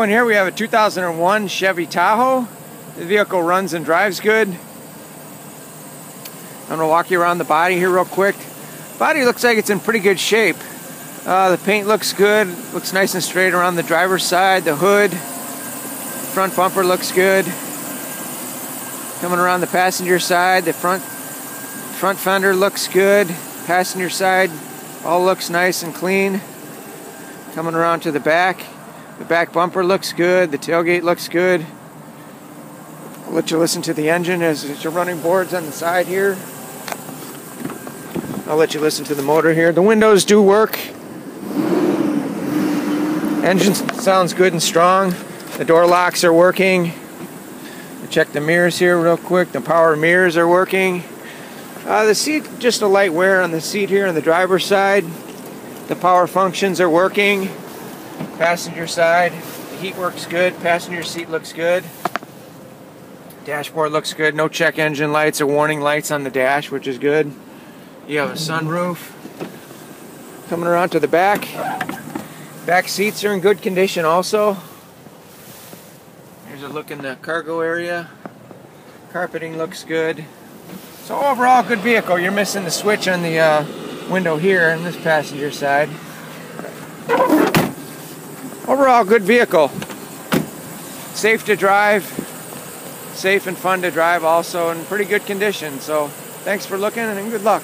Here we have a 2001 Chevy Tahoe. The vehicle runs and drives good. I'm going to walk you around the body here real quick. Body looks like it's in pretty good shape. Uh, the paint looks good, looks nice and straight around the driver's side. The hood, front bumper looks good. Coming around the passenger side, the front front fender looks good. Passenger side all looks nice and clean. Coming around to the back, the back bumper looks good, the tailgate looks good. I'll let you listen to the engine as it's your running boards on the side here. I'll let you listen to the motor here. The windows do work. Engine sounds good and strong. The door locks are working. Check the mirrors here real quick. The power mirrors are working. Uh, the seat, just a light wear on the seat here on the driver's side. The power functions are working. Passenger side, the heat works good. Passenger seat looks good. Dashboard looks good. No check engine lights or warning lights on the dash, which is good. You have a sunroof. Coming around to the back. Back seats are in good condition also. Here's a look in the cargo area. Carpeting looks good. So overall, good vehicle. You're missing the switch on the uh, window here on this passenger side. Overall, good vehicle. Safe to drive, safe and fun to drive also, in pretty good condition. So thanks for looking and good luck.